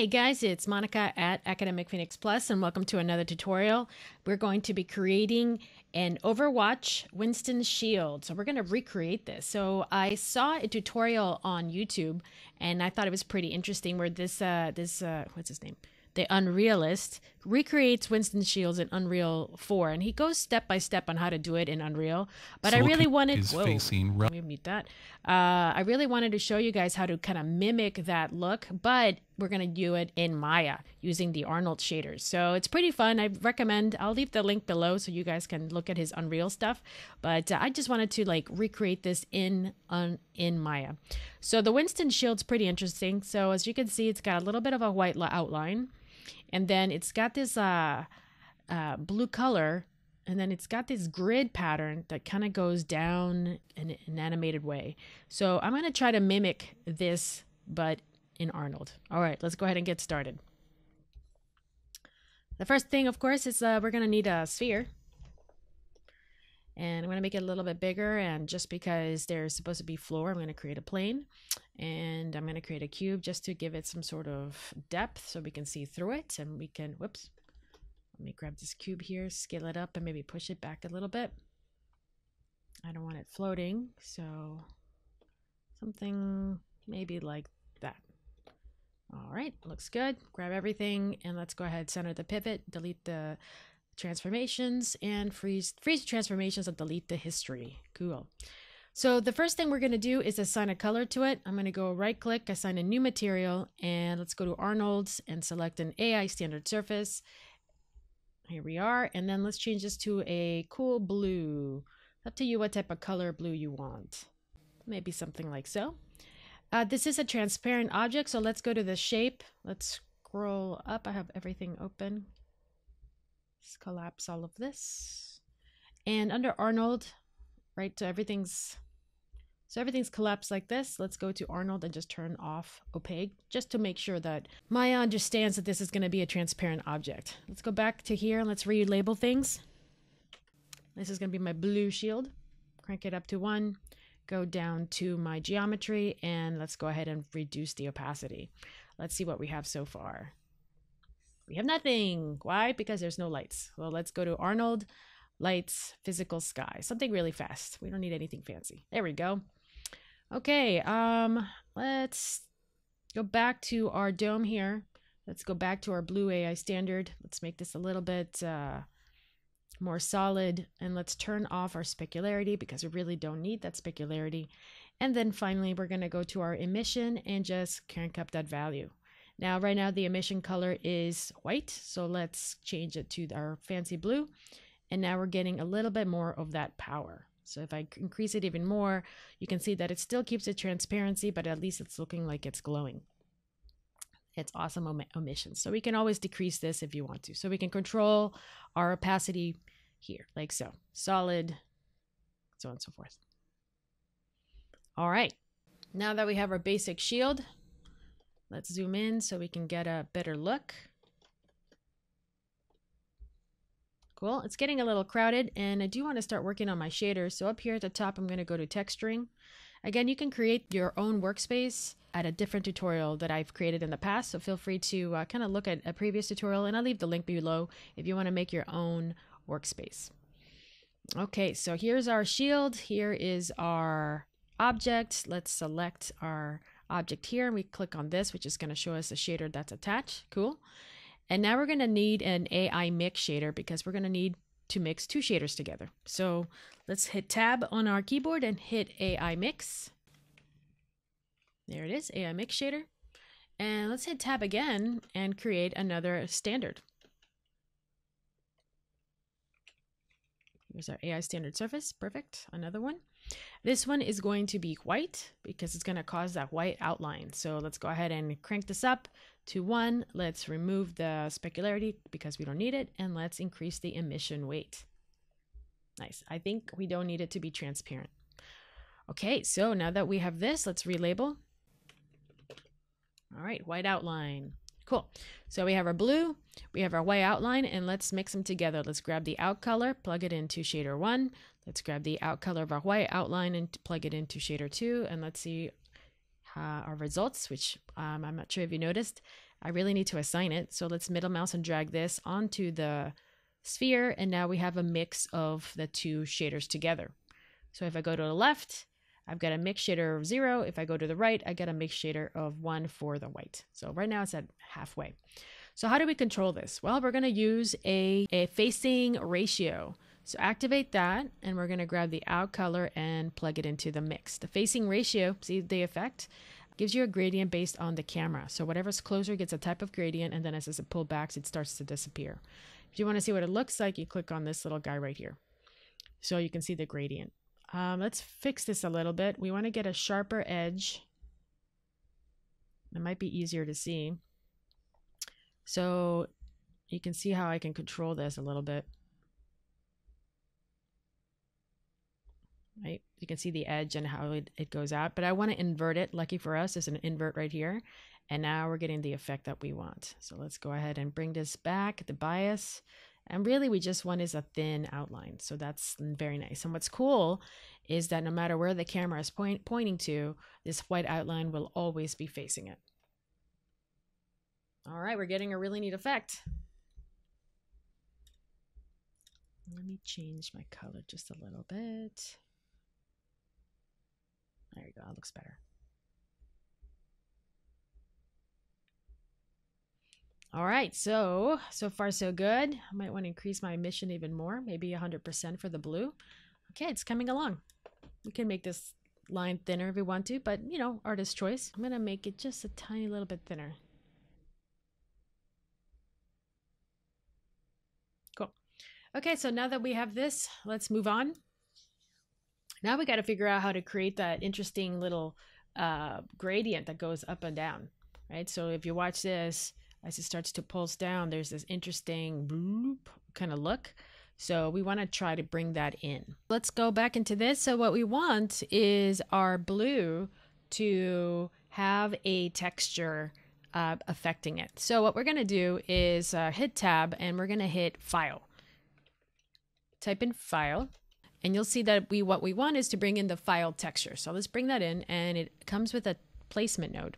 Hey guys, it's Monica at Academic Phoenix Plus, and welcome to another tutorial. We're going to be creating an Overwatch Winston shield. So we're going to recreate this. So I saw a tutorial on YouTube, and I thought it was pretty interesting. Where this uh, this uh, what's his name? the Unrealist, recreates Winston Shields in Unreal 4, and he goes step by step on how to do it in Unreal. But I really wanted is whoa, facing let me mute that. Uh, I really wanted to show you guys how to kind of mimic that look, but we're gonna do it in Maya using the Arnold shaders. So it's pretty fun. I recommend. I'll leave the link below so you guys can look at his Unreal stuff. But uh, I just wanted to like recreate this in on in Maya. So the Winston Shield's pretty interesting. So as you can see, it's got a little bit of a white outline and then it's got this uh, uh, blue color and then it's got this grid pattern that kind of goes down in an animated way. So I'm going to try to mimic this, but in Arnold. All right, let's go ahead and get started. The first thing, of course, is uh, we're going to need a sphere. And I'm going to make it a little bit bigger. And just because there's supposed to be floor, I'm going to create a plane. And I'm going to create a cube just to give it some sort of depth so we can see through it. And we can, whoops, let me grab this cube here, scale it up, and maybe push it back a little bit. I don't want it floating, so something maybe like that. All right, looks good. Grab everything and let's go ahead, center the pivot, delete the transformations and freeze freeze transformations and delete the history. Cool. So the first thing we're going to do is assign a color to it. I'm going to go right click, assign a new material, and let's go to Arnold's and select an AI standard surface. Here we are. And then let's change this to a cool blue. Up to you what type of color blue you want. Maybe something like so. Uh, this is a transparent object, so let's go to the shape. Let's scroll up. I have everything open. Collapse all of this. And under Arnold, right, so everything's so everything's collapsed like this. Let's go to Arnold and just turn off opaque just to make sure that Maya understands that this is going to be a transparent object. Let's go back to here and let's relabel things. This is going to be my blue shield. Crank it up to one. Go down to my geometry and let's go ahead and reduce the opacity. Let's see what we have so far. We have nothing. Why? Because there's no lights. Well, let's go to Arnold, lights, physical sky. Something really fast. We don't need anything fancy. There we go. Okay, um, let's go back to our dome here. Let's go back to our blue AI standard. Let's make this a little bit uh, more solid and let's turn off our specularity because we really don't need that specularity. And then finally, we're going to go to our emission and just crank up that value. Now, right now the emission color is white, so let's change it to our fancy blue. And now we're getting a little bit more of that power. So if I increase it even more, you can see that it still keeps the transparency, but at least it's looking like it's glowing. It's awesome om. So we can always decrease this if you want to. So we can control our opacity here, like so. Solid, so on and so forth. All right. Now that we have our basic shield, Let's zoom in so we can get a better look. Cool, it's getting a little crowded and I do want to start working on my shaders. So up here at the top, I'm going to go to texturing. Again, you can create your own workspace at a different tutorial that I've created in the past. So feel free to uh, kind of look at a previous tutorial and I'll leave the link below if you want to make your own workspace. Okay, so here's our shield. Here is our object. Let's select our object here and we click on this, which is going to show us a shader that's attached. Cool. And now we're going to need an AI mix shader because we're going to need to mix two shaders together. So let's hit tab on our keyboard and hit AI mix. There it is, AI mix shader. And let's hit tab again and create another standard. Here's our AI standard surface. Perfect. Another one. This one is going to be white because it's going to cause that white outline. So let's go ahead and crank this up to one. Let's remove the specularity because we don't need it. And let's increase the emission weight. Nice. I think we don't need it to be transparent. Okay, so now that we have this, let's relabel. All right, white outline. Cool. So we have our blue, we have our white outline, and let's mix them together. Let's grab the out color, plug it into shader one. Let's grab the out color of our white outline and plug it into shader two. And let's see uh, our results, which um, I'm not sure if you noticed. I really need to assign it. So let's middle mouse and drag this onto the sphere. And now we have a mix of the two shaders together. So if I go to the left, I've got a mix shader of zero. If I go to the right, I get a mix shader of one for the white. So right now it's at halfway. So how do we control this? Well, we're going to use a, a facing ratio. So activate that and we're going to grab the out color and plug it into the mix. The facing ratio, see the effect? Gives you a gradient based on the camera. So whatever's closer gets a type of gradient and then as it pulls back, it starts to disappear. If you want to see what it looks like, you click on this little guy right here. So you can see the gradient. Um, let's fix this a little bit. We want to get a sharper edge. It might be easier to see. So you can see how I can control this a little bit. Right, you can see the edge and how it, it goes out, but I want to invert it. Lucky for us, there's an invert right here. And now we're getting the effect that we want. So let's go ahead and bring this back, the bias. And really, we just want is a thin outline. So that's very nice. And what's cool is that no matter where the camera is point, pointing to, this white outline will always be facing it. All right, we're getting a really neat effect. Let me change my color just a little bit. There you go, it looks better. All right, so, so far so good. I might want to increase my emission even more, maybe 100% for the blue. Okay, it's coming along. We can make this line thinner if we want to, but you know, artist choice. I'm to make it just a tiny little bit thinner. Cool. Okay, so now that we have this, let's move on. Now we got to figure out how to create that interesting little uh, gradient that goes up and down, right? So if you watch this, as it starts to pulse down, there's this interesting bloop kind of look. So we want to try to bring that in. Let's go back into this. So what we want is our blue to have a texture uh, affecting it. So what we're going to do is uh, hit tab and we're going to hit file. Type in file and you'll see that we what we want is to bring in the file texture. So let's bring that in and it comes with a placement node.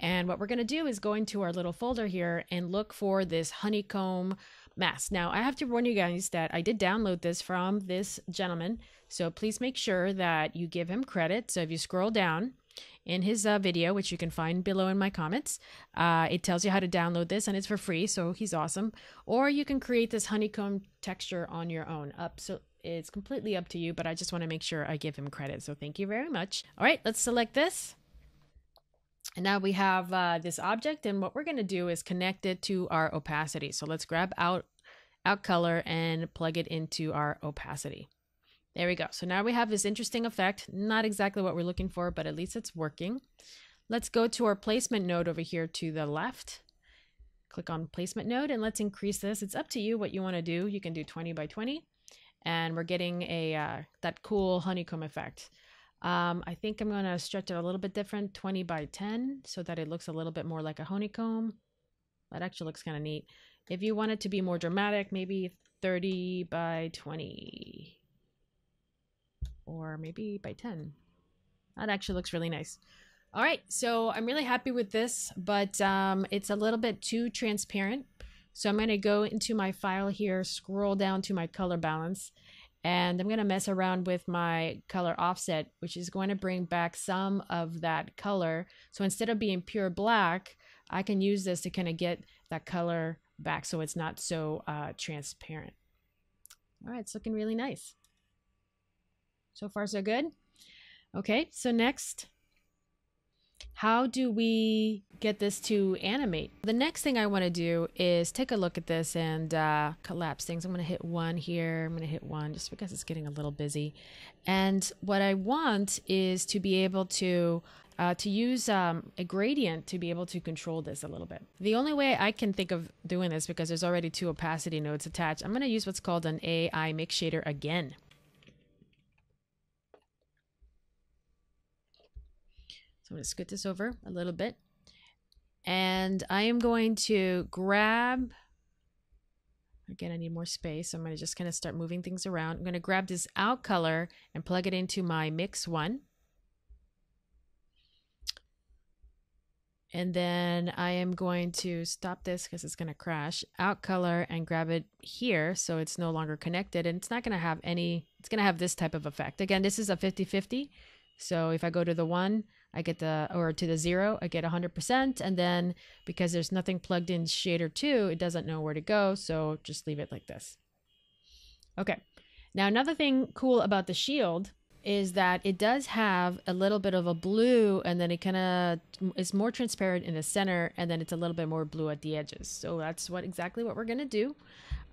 And what we're going to do is go into our little folder here and look for this honeycomb mask. Now, I have to warn you guys that I did download this from this gentleman. So please make sure that you give him credit. So if you scroll down in his uh, video, which you can find below in my comments, uh, it tells you how to download this and it's for free. So he's awesome. Or you can create this honeycomb texture on your own. Up so it's completely up to you, but I just want to make sure I give him credit. So thank you very much. All right, let's select this. And now we have uh, this object and what we're going to do is connect it to our opacity. So let's grab out, out color and plug it into our opacity. There we go. So now we have this interesting effect. Not exactly what we're looking for, but at least it's working. Let's go to our placement node over here to the left. Click on placement node and let's increase this. It's up to you what you want to do. You can do 20 by 20 and we're getting a uh, that cool honeycomb effect. Um, I think I'm going to stretch it a little bit different, 20 by 10, so that it looks a little bit more like a honeycomb. That actually looks kind of neat. If you want it to be more dramatic, maybe 30 by 20. Or maybe by 10. That actually looks really nice. All right, so I'm really happy with this, but um, it's a little bit too transparent. So I'm going to go into my file here, scroll down to my color balance, and I'm going to mess around with my color offset, which is going to bring back some of that color. So instead of being pure black, I can use this to kind of get that color back so it's not so uh, transparent. All right, it's looking really nice. So far, so good. Okay, so next, how do we get this to animate? The next thing I want to do is take a look at this and uh, collapse things. I'm going to hit one here. I'm going to hit one just because it's getting a little busy. And what I want is to be able to uh, to use um, a gradient to be able to control this a little bit. The only way I can think of doing this, because there's already two opacity nodes attached, I'm going to use what's called an AI mix shader again. So I'm going to scoot this over a little bit. And I am going to grab, again, I need more space. So I'm going to just kind of start moving things around. I'm going to grab this out color and plug it into my mix one. And then I am going to stop this because it's going to crash, out color and grab it here so it's no longer connected. And it's not going to have any, it's going to have this type of effect. Again, this is a 50-50. So if I go to the one, I get the, or to the zero, I get 100%. And then because there's nothing plugged in shader two, it doesn't know where to go. So just leave it like this. Okay. Now, another thing cool about the shield is that it does have a little bit of a blue and then it kind of is more transparent in the center and then it's a little bit more blue at the edges. So that's what exactly what we're going to do.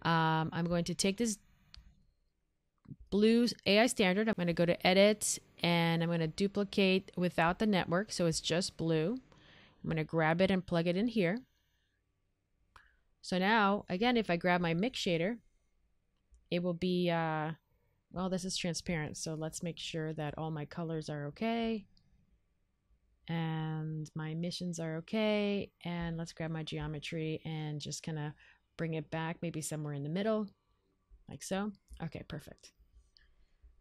Um, I'm going to take this blue AI standard. I'm going to go to edit and I'm going to duplicate without the network. So it's just blue. I'm going to grab it and plug it in here. So now, again, if I grab my mix shader, it will be, uh, well, this is transparent. So let's make sure that all my colors are okay. And my emissions are okay. And let's grab my geometry and just kind of bring it back, maybe somewhere in the middle, like so. Okay, perfect.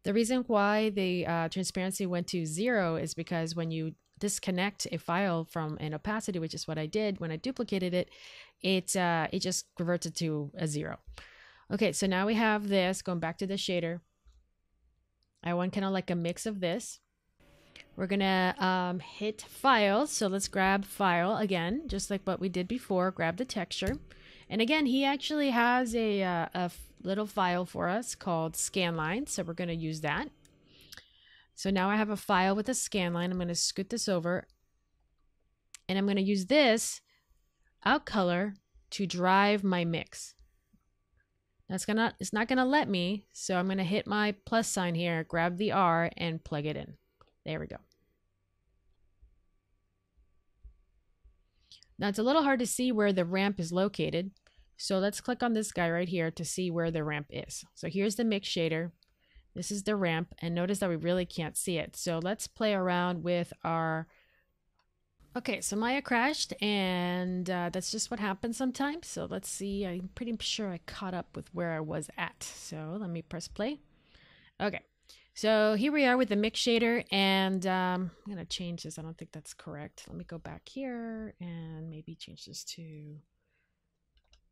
The reason why the uh, transparency went to zero is because when you disconnect a file from an opacity, which is what I did when I duplicated it, it, uh, it just reverted to a zero. Okay, so now we have this going back to the shader. I want kind of like a mix of this. We're gonna um, hit file. So let's grab file again, just like what we did before, grab the texture. And again, he actually has a, uh, a little file for us called scanline. So we're gonna use that. So now I have a file with a scanline. I'm gonna scoot this over and I'm gonna use this out color to drive my mix. That's gonna, it's not gonna let me. So I'm gonna hit my plus sign here, grab the R and plug it in. There we go. Now it's a little hard to see where the ramp is located. So let's click on this guy right here to see where the ramp is. So here's the mix shader. This is the ramp and notice that we really can't see it. So let's play around with our Okay, so Maya crashed, and uh, that's just what happens sometimes. So let's see. I'm pretty sure I caught up with where I was at. So let me press play. Okay, so here we are with the mix shader, and um, I'm going to change this. I don't think that's correct. Let me go back here and maybe change this to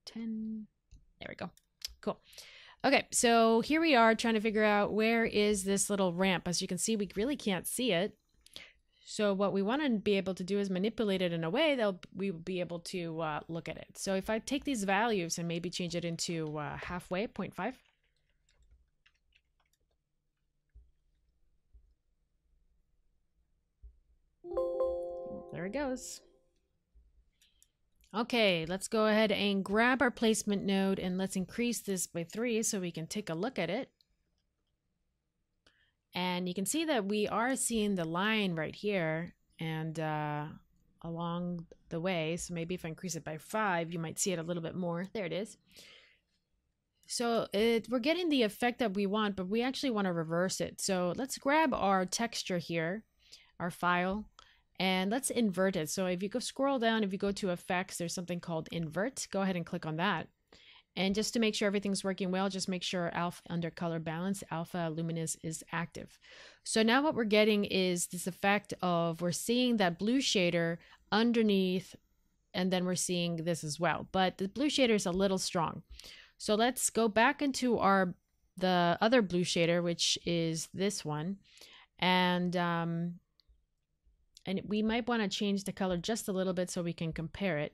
10. There we go. Cool. Okay, so here we are trying to figure out where is this little ramp. As you can see, we really can't see it. So what we want to be able to do is manipulate it in a way that we will be able to uh, look at it. So if I take these values and maybe change it into uh, halfway, 0.5. There it goes. Okay, let's go ahead and grab our placement node and let's increase this by three so we can take a look at it. And you can see that we are seeing the line right here and uh, along the way. So maybe if I increase it by five, you might see it a little bit more. There it is. So it, we're getting the effect that we want, but we actually want to reverse it. So let's grab our texture here, our file, and let's invert it. So if you go scroll down, if you go to effects, there's something called invert. Go ahead and click on that. And just to make sure everything's working well, just make sure alpha under color balance, alpha luminous is active. So now what we're getting is this effect of we're seeing that blue shader underneath, and then we're seeing this as well. But the blue shader is a little strong. So let's go back into our the other blue shader, which is this one. And um, and we might want to change the color just a little bit so we can compare it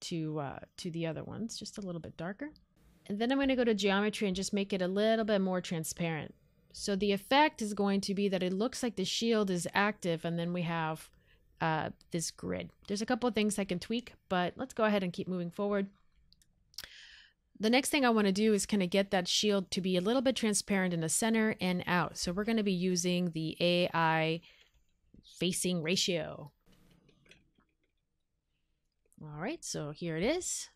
to uh, to the other ones, just a little bit darker. And then I'm going to go to geometry and just make it a little bit more transparent. So the effect is going to be that it looks like the shield is active and then we have uh, this grid. There's a couple of things I can tweak, but let's go ahead and keep moving forward. The next thing I want to do is kind of get that shield to be a little bit transparent in the center and out. So we're going to be using the AI facing ratio. All right, so here it is.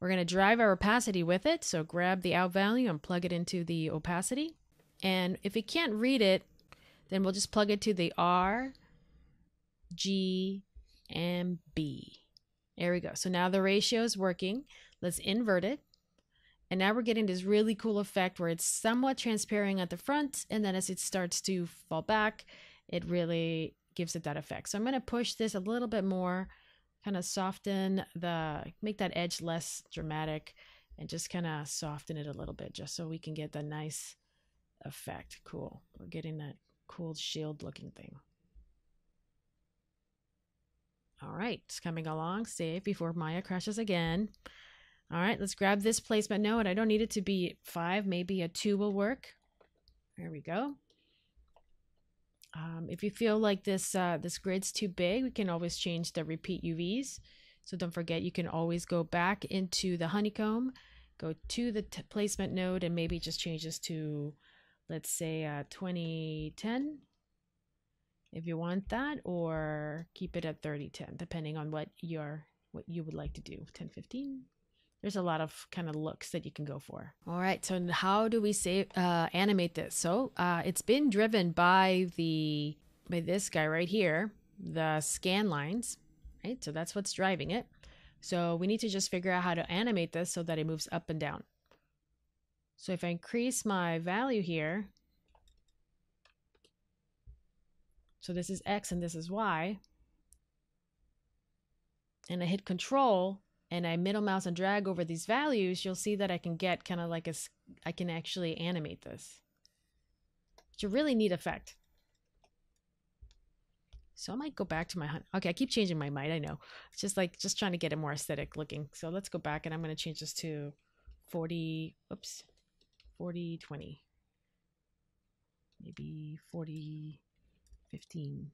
We're going to drive our opacity with it. So grab the out value and plug it into the opacity. And if we can't read it, then we'll just plug it to the R, G, and B. There we go. So now the ratio is working. Let's invert it. And now we're getting this really cool effect where it's somewhat transparent at the front. And then as it starts to fall back, it really gives it that effect. So I'm going to push this a little bit more kind of soften the, make that edge less dramatic and just kind of soften it a little bit just so we can get the nice effect. Cool. We're getting that cool shield looking thing. All right, it's coming along. Save before Maya crashes again. All right, let's grab this placement node. I don't need it to be five. Maybe a two will work. There we go. Um, if you feel like this uh, this grid's too big, we can always change the repeat UVs. So don't forget, you can always go back into the honeycomb, go to the placement node, and maybe just change this to, let's say, uh, 2010 if you want that, or keep it at 3010, depending on what your what you would like to do. 1015 there's a lot of kind of looks that you can go for. All right, so how do we say uh, animate this? So uh, it's been driven by the by this guy right here, the scan lines, right? So that's what's driving it. So we need to just figure out how to animate this so that it moves up and down. So if I increase my value here, so this is X and this is Y, and I hit control, and I middle mouse and drag over these values, you'll see that I can get kind of like a, I can actually animate this. It's a really neat effect. So I might go back to my hunt. Okay, I keep changing my might, I know. It's just like, just trying to get it more aesthetic looking. So let's go back and I'm going to change this to 40, oops, 40, 20. Maybe 40, 15.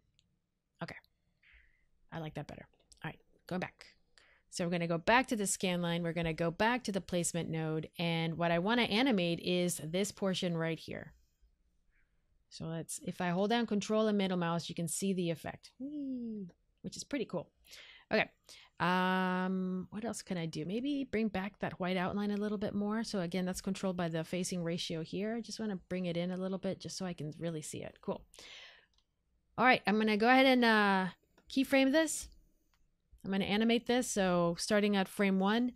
Okay. I like that better. All right, going back. So we're going to go back to the scan line. We're going to go back to the placement node. And what I want to animate is this portion right here. So let's, if I hold down control and middle mouse, you can see the effect, which is pretty cool. Okay. Um, what else can I do? Maybe bring back that white outline a little bit more. So again, that's controlled by the facing ratio here. I just want to bring it in a little bit just so I can really see it. Cool. All right. I'm going to go ahead and uh, keyframe this. I'm going to animate this. So starting at frame one,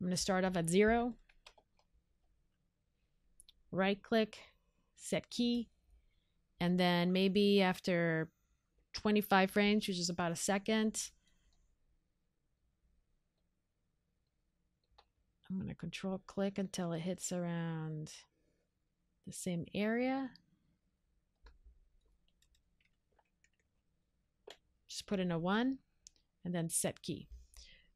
I'm going to start off at zero. Right click, set key. And then maybe after 25 frames, which is about a second, I'm going to control click until it hits around the same area. Just put in a one and then set key.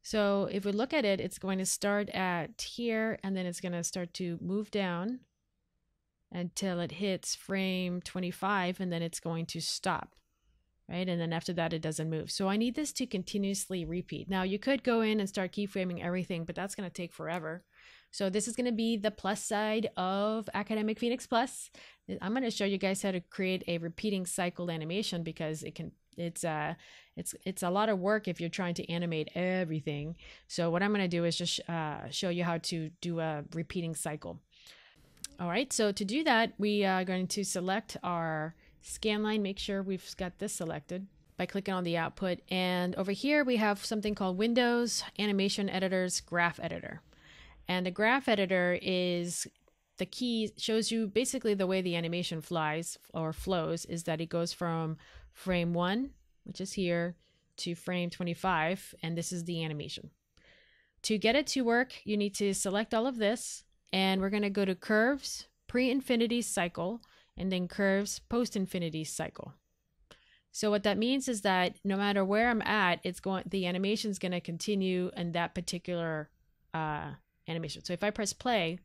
So if we look at it, it's going to start at here and then it's going to start to move down until it hits frame 25 and then it's going to stop. Right. And then after that, it doesn't move. So I need this to continuously repeat. Now you could go in and start keyframing everything, but that's going to take forever. So this is going to be the plus side of Academic Phoenix Plus. I'm going to show you guys how to create a repeating cycle animation because it can it's uh it's it's a lot of work if you're trying to animate everything. So what i'm going to do is just uh, show you how to do a repeating cycle. All right so to do that we are going to select our scan line make sure we've got this selected by clicking on the output. And over here we have something called windows animation editors graph editor. And the graph editor is the key shows you basically the way the animation flies or flows is that it goes from frame one, which is here, to frame 25, and this is the animation. To get it to work, you need to select all of this, and we're going to go to curves, pre-infinity cycle, and then curves post-infinity cycle. So what that means is that no matter where I'm at, it's going the animation is going to continue in that particular uh, animation. So if I press play,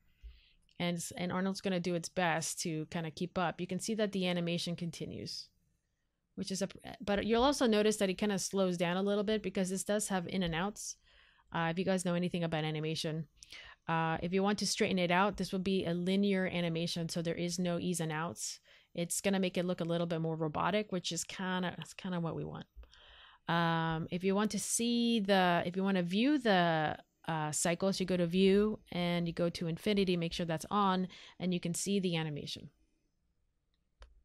and and Arnold's going to do its best to kind of keep up, you can see that the animation continues which is a but you'll also notice that it kind of slows down a little bit because this does have in and outs. Uh, if you guys know anything about animation uh, if you want to straighten it out this will be a linear animation so there is no ease and outs. It's going to make it look a little bit more robotic which is kind of that's kind of what we want. Um, if you want to see the if you want to view the uh, cycles you go to view and you go to infinity make sure that's on and you can see the animation.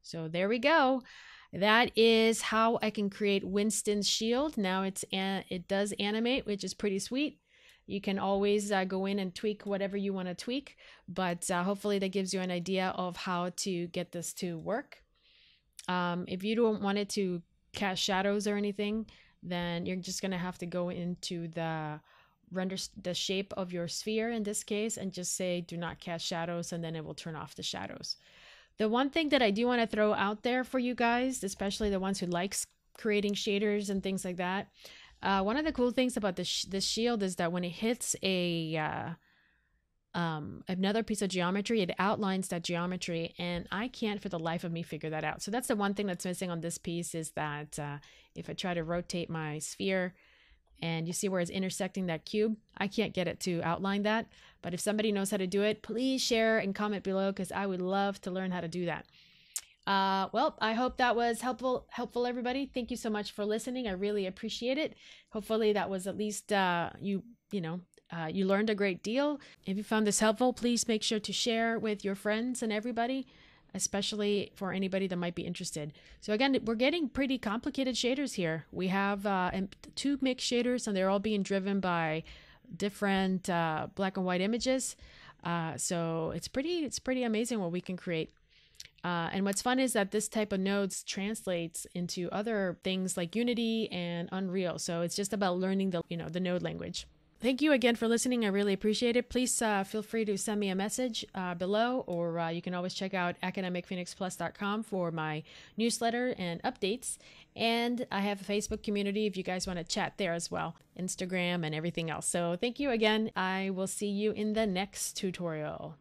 So there we go that is how I can create Winston's shield. Now it's it does animate, which is pretty sweet. You can always uh, go in and tweak whatever you want to tweak, but uh, hopefully that gives you an idea of how to get this to work. Um, if you don't want it to cast shadows or anything, then you're just going to have to go into the render the shape of your sphere in this case and just say do not cast shadows and then it will turn off the shadows. The one thing that I do want to throw out there for you guys, especially the ones who likes creating shaders and things like that, uh, one of the cool things about this sh this shield is that when it hits a uh, um, another piece of geometry, it outlines that geometry, and I can't for the life of me figure that out. So that's the one thing that's missing on this piece is that uh, if I try to rotate my sphere, and you see where it's intersecting that cube, I can't get it to outline that. But if somebody knows how to do it, please share and comment below because I would love to learn how to do that. Uh, well, I hope that was helpful, helpful everybody. Thank you so much for listening. I really appreciate it. Hopefully that was at least, uh, you, you know, uh, you learned a great deal. If you found this helpful, please make sure to share with your friends and everybody especially for anybody that might be interested. So again, we're getting pretty complicated shaders here. We have uh, two mixed shaders and they're all being driven by different uh, black and white images. Uh, so it's pretty, it's pretty amazing what we can create. Uh, and what's fun is that this type of nodes translates into other things like Unity and Unreal. So it's just about learning the, you know, the node language. Thank you again for listening. I really appreciate it. Please uh, feel free to send me a message uh, below, or uh, you can always check out academicphoenixplus.com for my newsletter and updates. And I have a Facebook community if you guys want to chat there as well, Instagram and everything else. So thank you again. I will see you in the next tutorial.